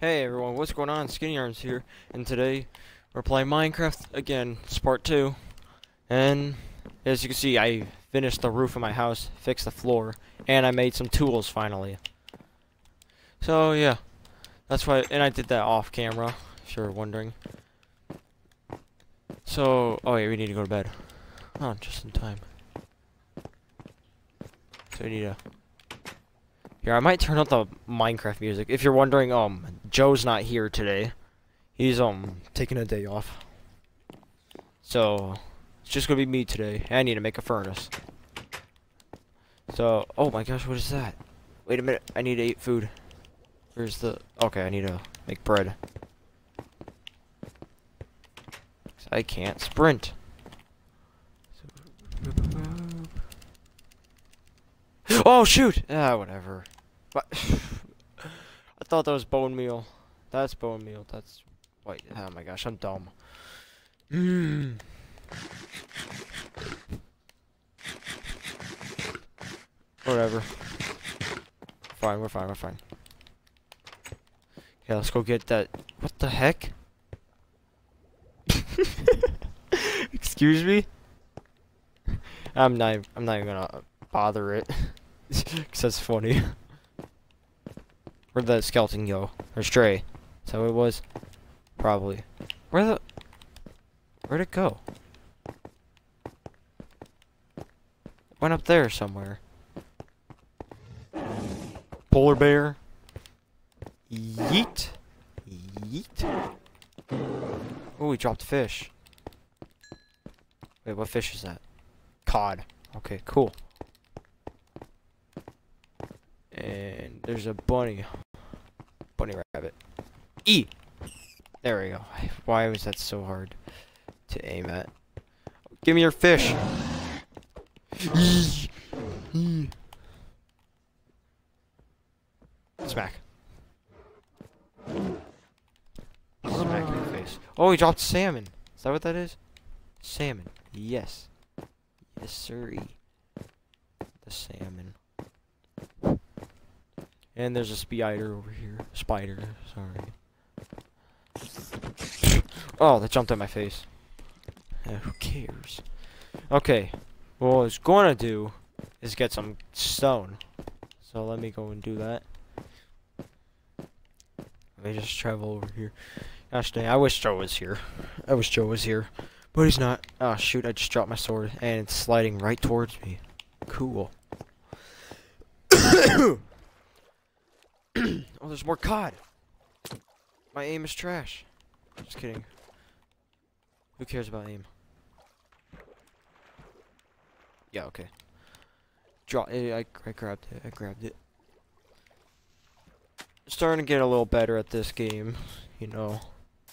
Hey everyone, what's going on? Skinny Arms here, and today we're playing Minecraft again. It's part two, and as you can see, I finished the roof of my house, fixed the floor, and I made some tools finally. So yeah, that's why, and I did that off camera, if you're wondering. So, oh yeah, we need to go to bed. Oh, just in time. So we need to. Here, I might turn up the Minecraft music. If you're wondering, um, Joe's not here today. He's, um, taking a day off. So, it's just gonna be me today. I need to make a furnace. So, oh my gosh, what is that? Wait a minute, I need to eat food. Where's the... Okay, I need to make bread. I can't sprint. Oh shoot! Ah, whatever. I thought that was bone meal. That's bone meal. That's wait. Oh my gosh, I'm dumb. Mmm. Whatever. Fine, we're fine, we're fine. Yeah, let's go get that. What the heck? Excuse me? I'm not. I'm not even gonna bother it. Cause that's funny. Where'd that skeleton go? Or stray? Is that what it was? Probably. Where the... Where'd it go? Went up there somewhere. Polar bear. Yeet. Yeet. Oh, we dropped fish. Wait, what fish is that? Cod. Okay, cool. And there's a bunny. E! There we go. Why was that so hard to aim at? Give me your fish! Smack. Smack in the face. Oh, he dropped salmon. Is that what that is? Salmon. Yes. Yes, sirree. The salmon. And there's a spider over here. Spider, sorry. Oh, that jumped at my face. Yeah, who cares? Okay. Well, what I was gonna do is get some stone. So let me go and do that. Let me just travel over here. Gosh dang, I wish Joe was here. I wish Joe was here. But he's not. Oh shoot, I just dropped my sword and it's sliding right towards me. Cool. oh, there's more cod. My aim is trash. Just kidding. Who cares about aim? Yeah, okay. Draw. I, I, grabbed it. I grabbed it. Starting to get a little better at this game, you know.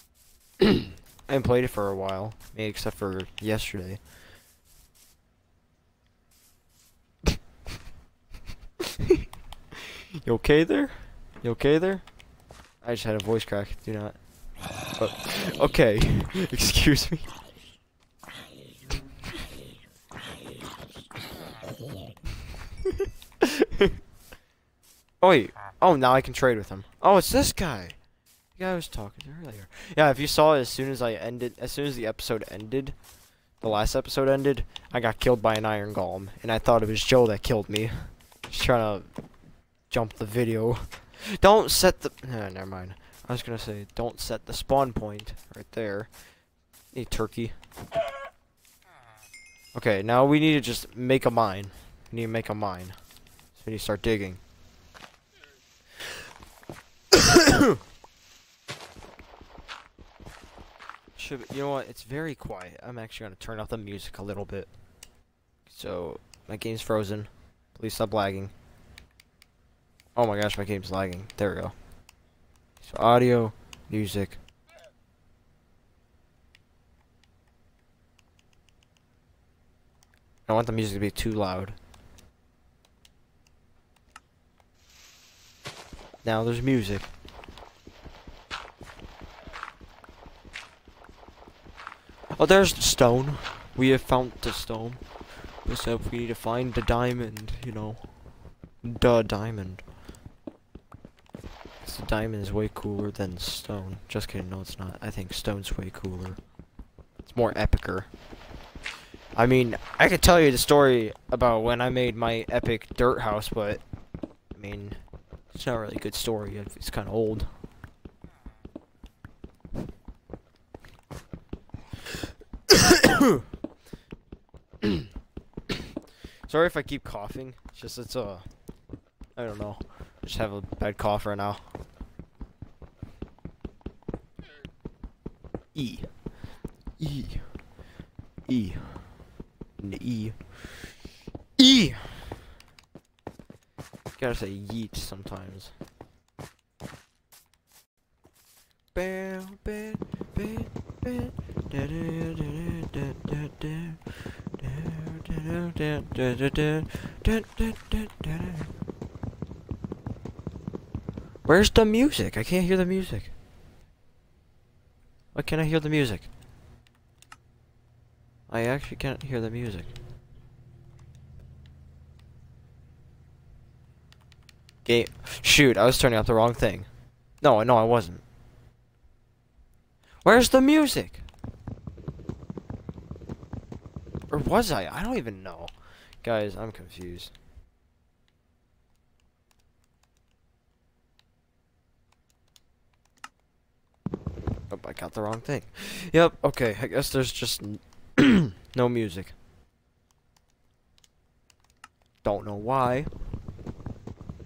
I haven't played it for a while, except for yesterday. you okay there? You okay there? I just had a voice crack. Do not. But, okay. Excuse me. oh wait. Oh, now I can trade with him. Oh, it's this guy. The guy I was talking to earlier. Yeah, if you saw it as soon as I ended, as soon as the episode ended, the last episode ended, I got killed by an iron golem, and I thought it was Joe that killed me. Just trying to jump the video. Don't set the. Nah, never mind. I was gonna say, don't set the spawn point right there. Hey, turkey. Okay, now we need to just make a mine. We need to make a mine. So we need to start digging. Should you know what? It's very quiet. I'm actually gonna turn off the music a little bit. So my game's frozen. Please stop lagging. Oh my gosh, my game's lagging. There we go. So audio, music. I don't want the music to be too loud. Now there's music. Oh, there's the stone. We have found the stone. So we need to find the diamond, you know. The diamond. Diamond is way cooler than stone. Just kidding, no it's not. I think stone's way cooler. It's more epicer. I mean, I could tell you the story about when I made my epic dirt house, but I mean, it's not really a good story. It's kind of old. Sorry if I keep coughing. It's just it's a, uh, I don't know. I just have a bad cough right now. E. E. E. E. E. Gotta say yeet sometimes. Bam, bam, bam, bam. Where's the music? I can't hear the music. Why can't I hear the music? I actually can't hear the music. Game. Shoot, I was turning up the wrong thing. No, no, I wasn't. Where's the music? Or was I? I don't even know. Guys, I'm confused. Oh, I got the wrong thing. Yep, okay, I guess there's just no music. Don't know why.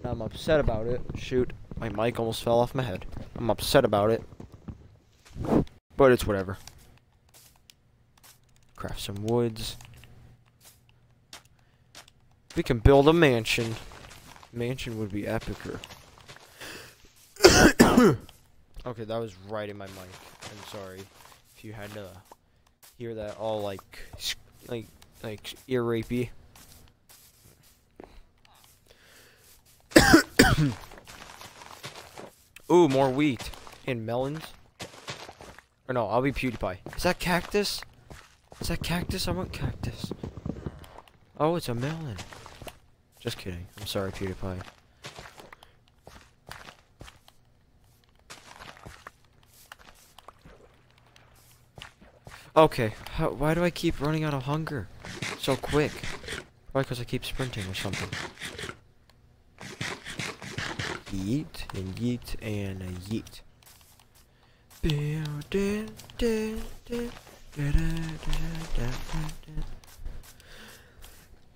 I'm upset about it. Shoot, my mic almost fell off my head. I'm upset about it. But it's whatever. Craft some woods. We can build a mansion. Mansion would be epicer. Okay, that was right in my mic. I'm sorry if you had to hear that all like, like, like ear rapey. Ooh, more wheat and melons. Or no, I'll be PewDiePie. Is that cactus? Is that cactus? I want cactus. Oh, it's a melon. Just kidding. I'm sorry, PewDiePie. Okay, How, why do I keep running out of hunger so quick? Probably because I keep sprinting or something. Yeet, and yeet, and a yeet.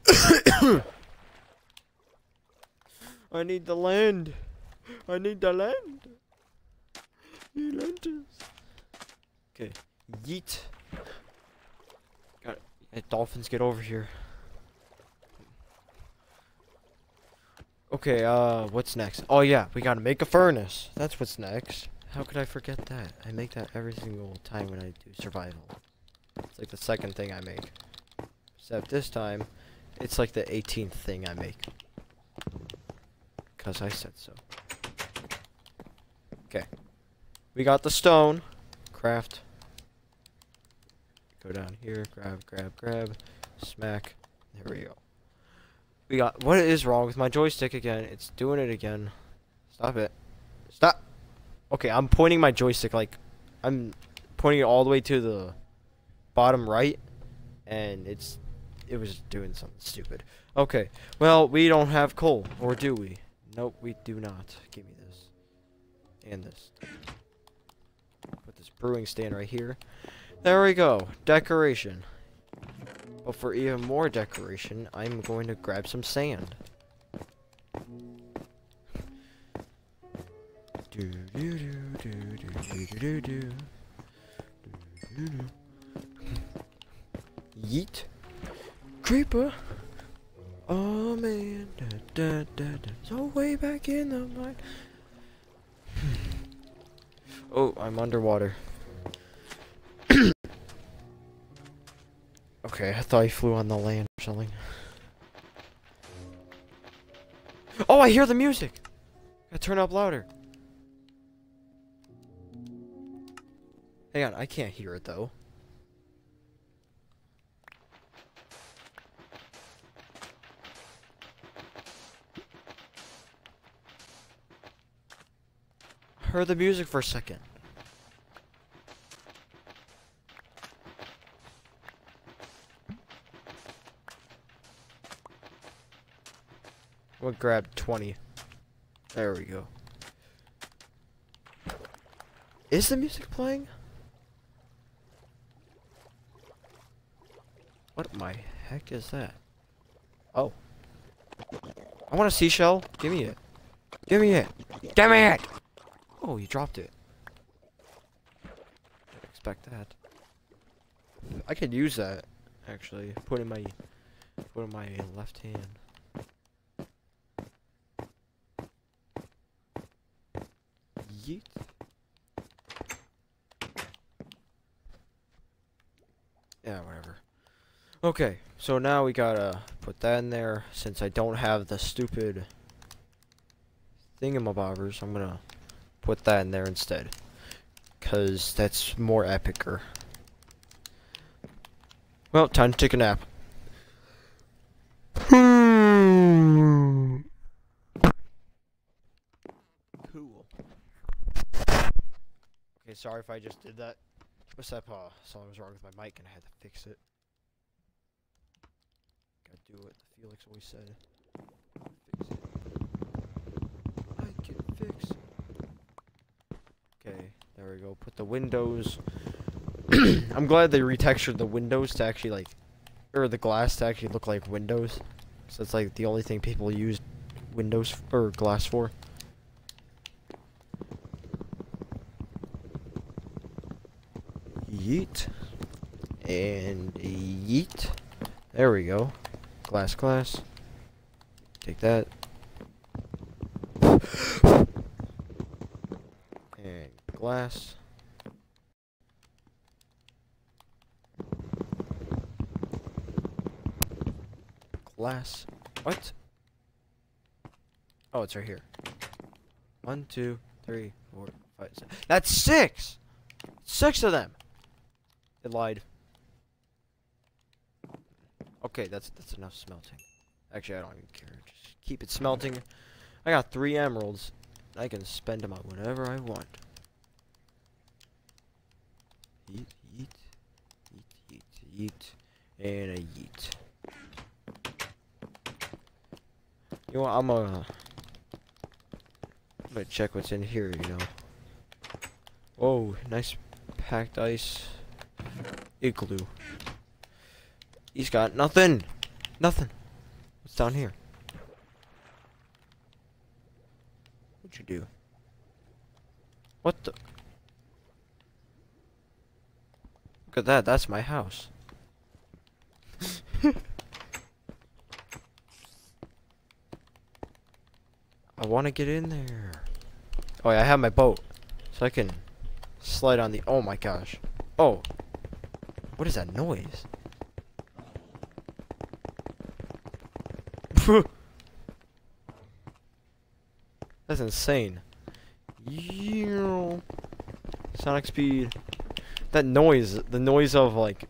I need the land. I need the land. Lentils. Okay. Yeet. Hey, dolphins, get over here. Okay, uh, what's next? Oh yeah, we gotta make a furnace. That's what's next. How could I forget that? I make that every single time when I do survival. It's like the second thing I make. Except this time, it's like the 18th thing I make. Because I said so. Okay. We got the stone. Craft. Go down here. Grab, grab, grab. Smack. There we go. We got... What is wrong with my joystick again? It's doing it again. Stop it. Stop! Okay, I'm pointing my joystick like I'm pointing it all the way to the bottom right and it's it was doing something stupid. Okay. Well, we don't have coal, or do we? Nope, we do not. Give me this. And this. Put this brewing stand right here. There we go. Decoration. But for even more decoration, I'm going to grab some sand. Do do do do do do do do. Yeet. Creeper. Oh man. Da, da, da, da. So way back in the mine. Hmm. oh, I'm underwater. Okay, I thought he flew on the land or something. Oh, I hear the music. I turn up louder. Hang on, I can't hear it though. heard the music for a second. We'll grab 20. There we go. Is the music playing? What my heck is that? Oh. I want a seashell. Give me it. Give me it. Give me it! Oh, you dropped it. Didn't expect that. I could use that, actually. Put in my put in my left hand. Yeet. Yeah, whatever. Okay, so now we gotta put that in there. Since I don't have the stupid thingamabobbers, I'm gonna put that in there instead. Cause that's more epicer. Well, time to take a nap. cool. Okay, sorry if I just did that. What's that? Uh, something was wrong with my mic and I had to fix it. Do what Felix always said. Fix it. I can fix. Okay, there we go. Put the windows. I'm glad they retextured the windows to actually like, or the glass to actually look like windows. So it's like the only thing people use windows or glass for. Yeet. And yeet. There we go. Glass, glass. Take that. And glass. Glass. What? Oh, it's right here. One, two, three, four, five, six. That's six! Six of them! It lied. Okay, that's that's enough smelting. Actually, I don't even care. Just keep it smelting. I got three emeralds. I can spend them on whatever I want. Yeet, yeet, yeet, yeet, yeet, and a yeet. You know what, I'm gonna... I'm gonna check what's in here, you know. Whoa, nice packed ice. Igloo. He's got nothing. Nothing. What's down here? What'd you do? What the? Look at that. That's my house. I want to get in there. Oh, yeah, I have my boat. So I can slide on the... Oh, my gosh. Oh. What is that noise? That's insane. Yeow. Sonic speed. That noise, the noise of like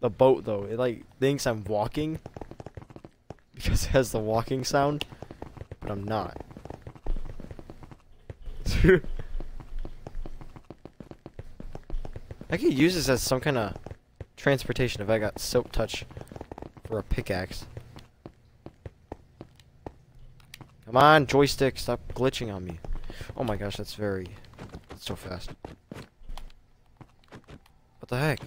the boat though, it like thinks I'm walking because it has the walking sound, but I'm not. I could use this as some kind of transportation if I got silk touch for a pickaxe. Come on, joystick, stop glitching on me. Oh my gosh, that's very... That's so fast. What the heck?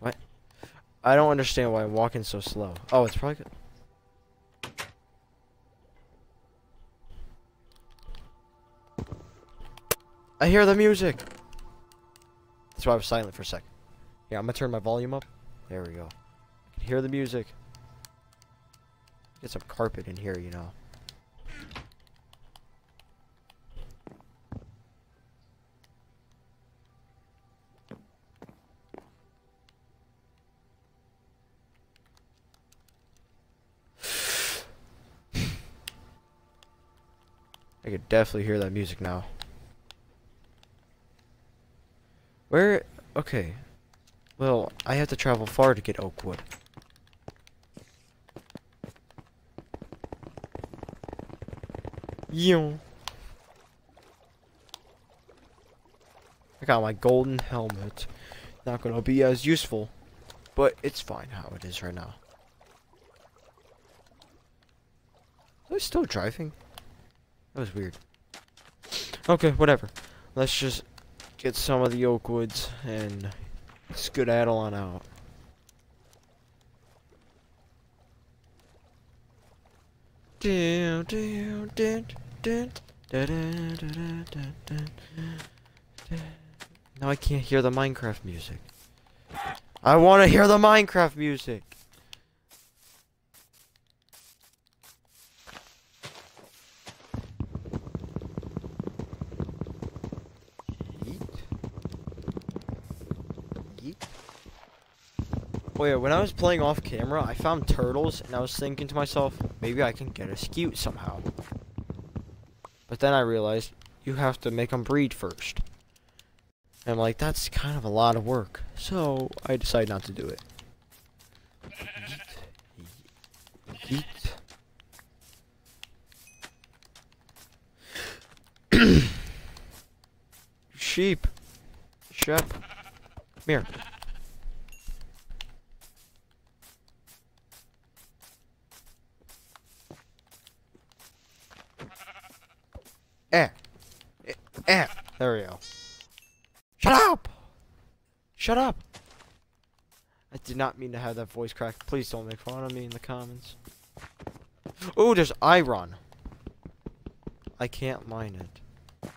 What? I don't understand why I'm walking so slow. Oh, it's probably good. I hear the music! That's why I was silent for a sec. Yeah, I'm gonna turn my volume up. There we go. Hear the music. Get some carpet in here, you know. I could definitely hear that music now. Where? Okay. Well, I have to travel far to get oak wood. I got my golden helmet. Not gonna be as useful, but it's fine how it is right now. Am still driving? That was weird. Okay, whatever. Let's just get some of the oak woods and skedaddle on out. Do do damn. Now I can't hear the Minecraft music. I want to hear the Minecraft music. Oh yeah, when I was playing off camera, I found turtles, and I was thinking to myself, maybe I can get a scute somehow. But then I realized, you have to make them breed first. And I'm like, that's kind of a lot of work. So, I decided not to do it. Yeet. Yeet. Sheep. Shep. Come here. Eh. Eh. There we go. Shut up! Shut up! I did not mean to have that voice crack. Please don't make fun of me in the comments. Oh, there's iron. I can't mine it.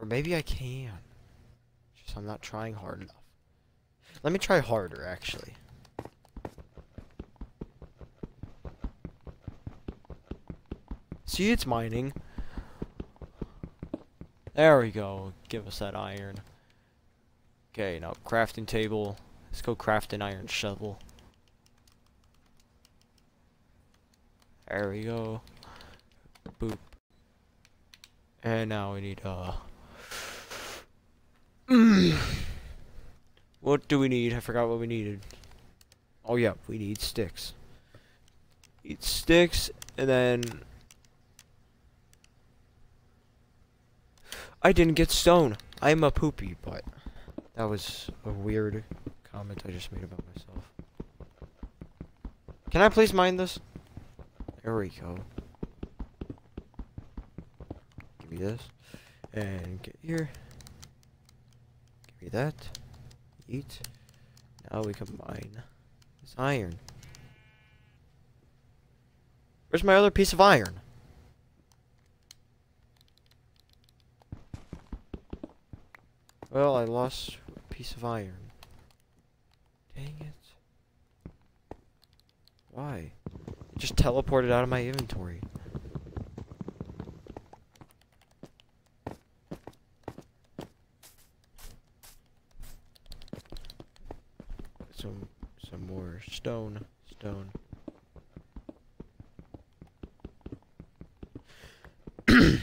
Or maybe I can. Just I'm not trying hard enough. Let me try harder, actually. See, it's mining. There we go. Give us that iron. Okay, now crafting table. Let's go craft an iron shovel. There we go. Boop. And now we need, uh... what do we need? I forgot what we needed. Oh yeah, we need sticks. Need sticks, and then I didn't get stone. I'm a poopy, but that was a weird comment I just made about myself. Can I please mine this? There we go. Give me this. And get here. Give me that. Eat. Now we can mine this iron. Where's my other piece of iron? Well, I lost a piece of iron. Dang it. Why? It just teleported out of my inventory. Some some more stone, stone.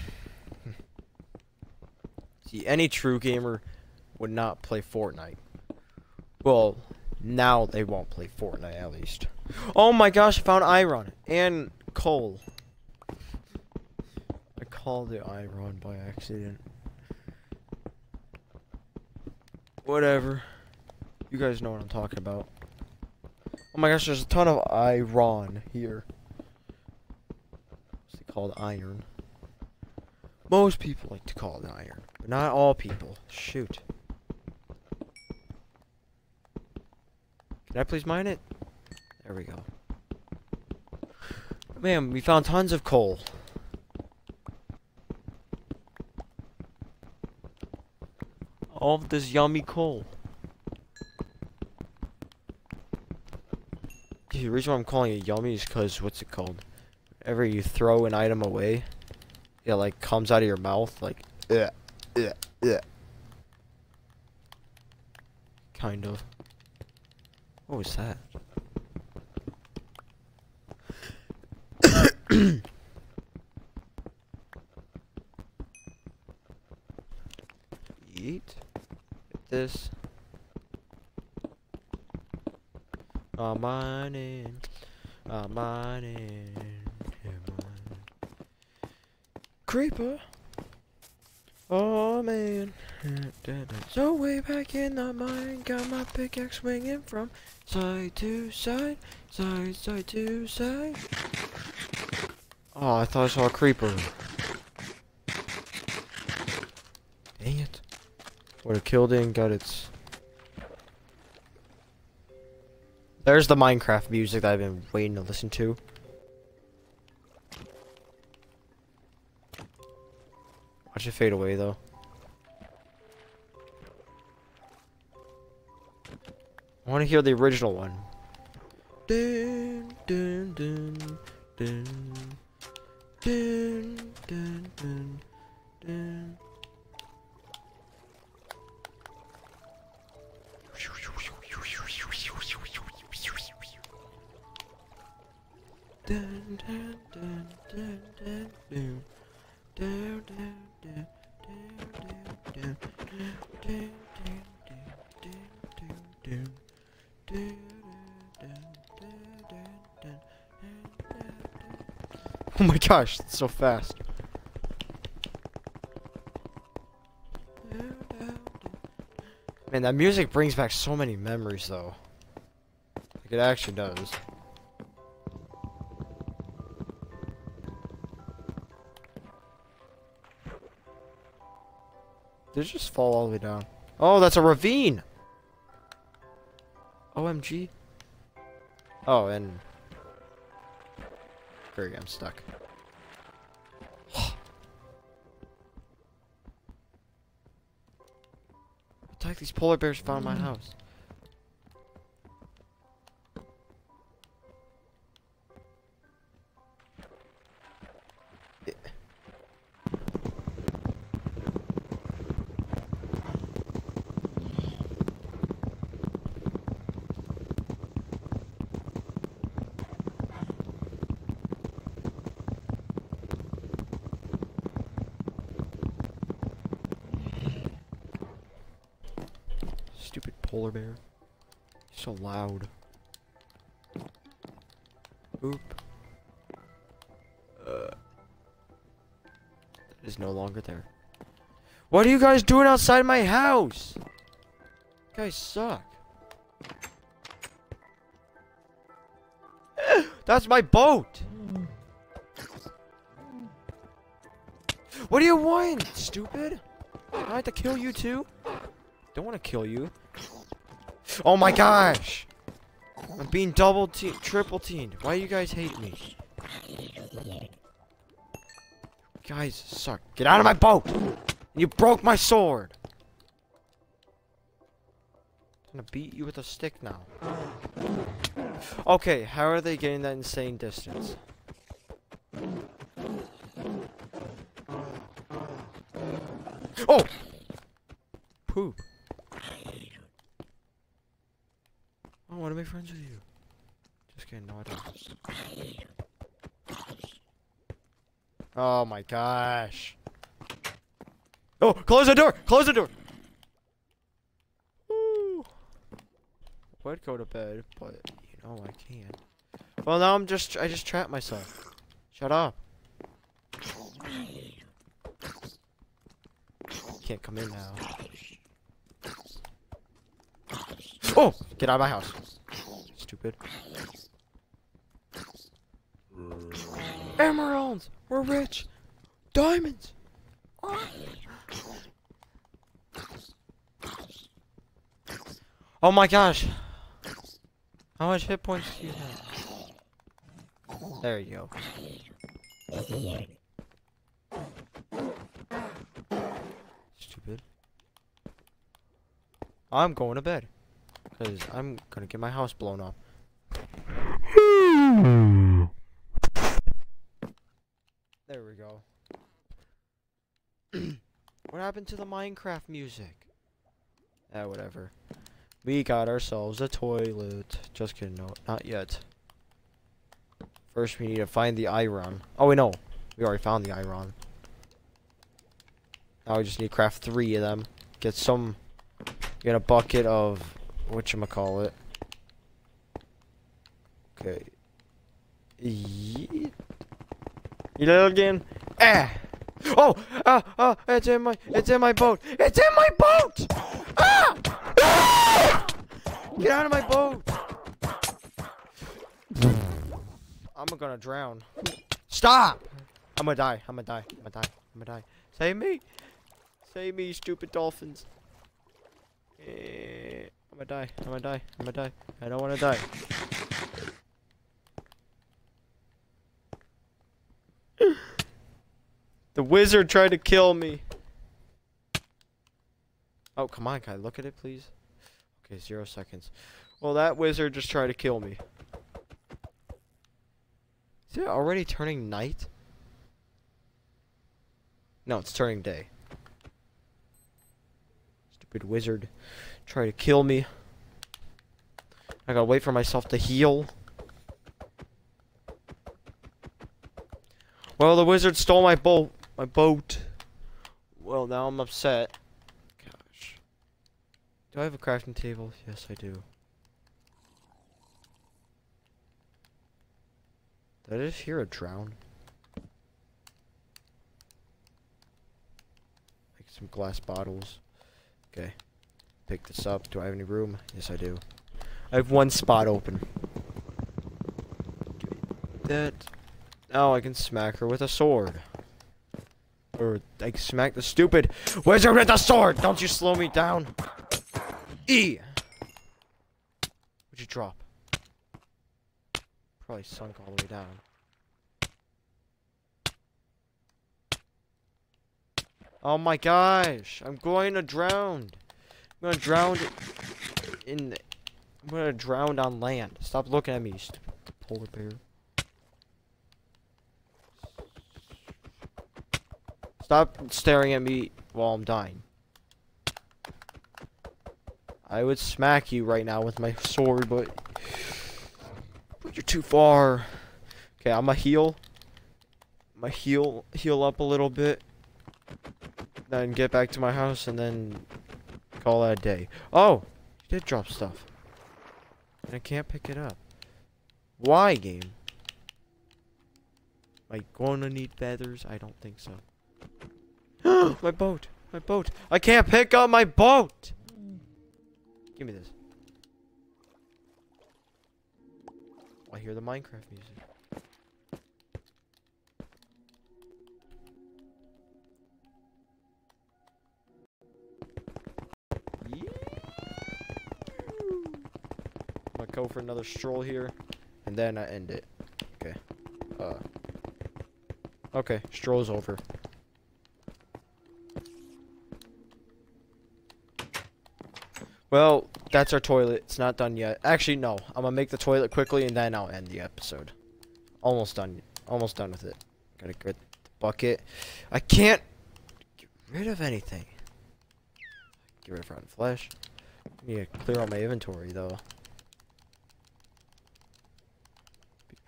See, any true gamer would not play Fortnite. Well, now they won't play Fortnite at least. Oh my gosh, I found iron and coal. I called it iron by accident. Whatever. You guys know what I'm talking about. Oh my gosh, there's a ton of iron here. What's it called? Iron. Most people like to call it iron, but not all people. Shoot. Can I please mine it? There we go. Man, we found tons of coal. All of this yummy coal. The reason why I'm calling it yummy is because, what's it called? Whenever you throw an item away, it like comes out of your mouth, like, yeah, yeah, yeah. Kind of. What was that? Eat. This. I'm mining. I'm mining. Creeper. Oh man. So way back in the mine, got my pickaxe swinging from side to side, side, side to side. Oh, I thought I saw a creeper. Dang it. Would have killed it and got its... There's the Minecraft music that I've been waiting to listen to. Watch it fade away though. I want to hear the original one. Dun, dun, dun, dun, dun, dun, dun, dun. Dun, dun, dun, dun, dun, dun. Dun, dun, dun, dun, dun, dun, dun, dun, dun, dun, dun. Oh my gosh, it's so fast. Man, that music brings back so many memories though. Like it actually does. Did just fall all the way down? Oh, that's a ravine! OMG. Oh, and... Great, I'm stuck. what the heck these polar bears found my house? Polar bear. So loud. Oop. Uh, it is no longer there. What are you guys doing outside my house? You guys suck. That's my boat. What do you want, stupid? I have to kill you too? Don't want to kill you. Oh my gosh! I'm being double teamed, triple teamed. Why do you guys hate me? guys suck. Get out of my boat! You broke my sword! I'm gonna beat you with a stick now. Okay, how are they getting that insane distance? Oh! Poop. I want to make friends with you. Just kidding, no I don't. Oh my gosh. Oh, close the door! Close the door! Woo. Would go to bed, but you know I can't. Well, now I'm just, I just trapped myself. Shut up. Can't come in now. Oh! Get out of my house. Stupid. Mm. Emeralds! We're rich! Diamonds! Oh my gosh! How much hit points do you have? There you go. Stupid. I'm going to bed. Because I'm gonna get my house blown up. There we go. what happened to the Minecraft music? Ah, whatever. We got ourselves a toilet. Just kidding, no, not yet. First, we need to find the iron. Oh, wait, no. We already found the iron. Now we just need to craft three of them. Get some... Get a bucket of whatchamacallit. Okay. Yeet. You know again? Ah! Oh, ah, ah, it's in my, it's in my boat. It's in my boat! Ah! ah! Get out of my boat! I'm gonna drown. Stop! I'm gonna die. I'm gonna die. I'm gonna die. I'm gonna die. Save me! Save me, stupid dolphins. Eh, I'm gonna die. I'm gonna die. I'm gonna die. I don't wanna die. The wizard tried to kill me. Oh, come on, I look at it, please? Okay, zero seconds. Well, that wizard just tried to kill me. Is it already turning night? No, it's turning day. Stupid wizard. Try to kill me. I gotta wait for myself to heal. Well, the wizard stole my boat. My boat. Well, now I'm upset. Gosh. Do I have a crafting table? Yes, I do. Did I just hear a drown? Like some glass bottles. Okay. Pick this up. Do I have any room? Yes, I do. I have one spot open. That. Now I can smack her with a sword. Or can smack the stupid wizard with a sword! Don't you slow me down! E! What'd you drop? Probably sunk all the way down. Oh my gosh! I'm going to drown! I'm gonna drown in... I'm gonna drown on land. Stop looking at me, stupid polar bear. Stop staring at me while I'm dying. I would smack you right now with my sword, but... But you're too far. Okay, I'm a heal. A heal, heal up a little bit. Then get back to my house and then call that a day. Oh! You did drop stuff. And I can't pick it up. Why, game? Am I to need feathers? I don't think so. My boat! My boat! I can't pick up my boat! Give me this. I hear the Minecraft music. I'm gonna go for another stroll here, and then I end it. Okay. Uh. Okay, stroll's over. Well, that's our toilet. It's not done yet. Actually, no. I'm gonna make the toilet quickly, and then I'll end the episode. Almost done. Almost done with it. Gotta get the bucket. I can't get rid of anything. Get rid of rotten flesh. I need to clear out my inventory, though.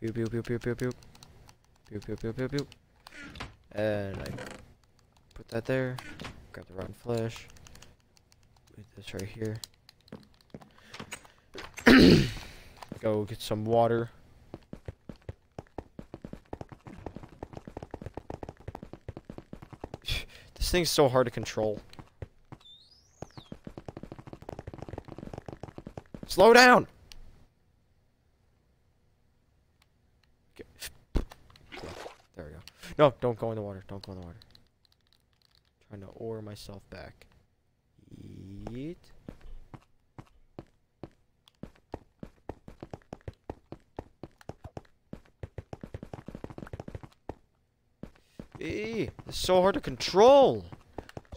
Pew pew pew pew pew pew. Pew pew pew pew pew. And I put that there. Grab the rotten flesh. Put this right here. Go get some water. this thing's so hard to control. Slow down! There we go. No, don't go in the water. Don't go in the water. trying to oar myself back. Eat. Eee, it's so hard to control.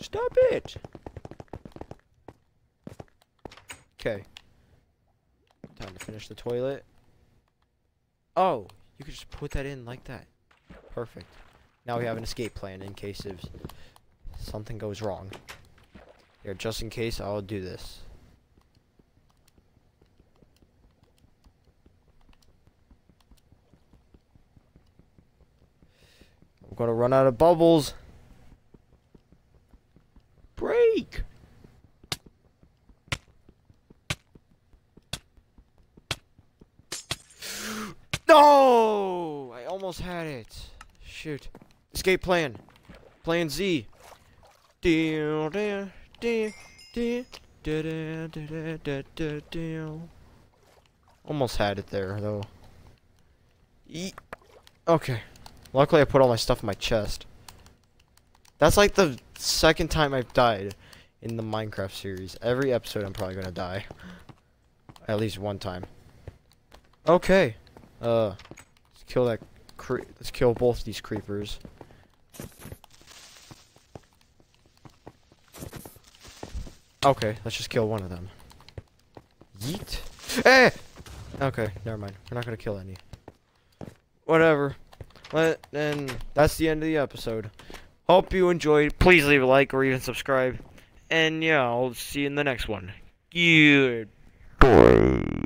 Stop it. Okay. Time to finish the toilet. Oh, you could just put that in like that. Perfect. Now we have an escape plan in case if something goes wrong. Here, just in case, I'll do this. I'm gonna run out of bubbles. Break! No! I almost had it. Shoot. Escape plan. Plan Z. Almost had it there, though. Okay. Luckily, I put all my stuff in my chest. That's like the second time I've died in the Minecraft series. Every episode, I'm probably gonna die. At least one time. Okay. Uh, let's kill that. Let's kill both these creepers. Okay, let's just kill one of them. Yeet. Eh! Okay, never mind. We're not gonna kill any. Whatever. Let then that's the end of the episode. Hope you enjoyed. Please leave a like or even subscribe. And yeah, I'll see you in the next one. Goodbye.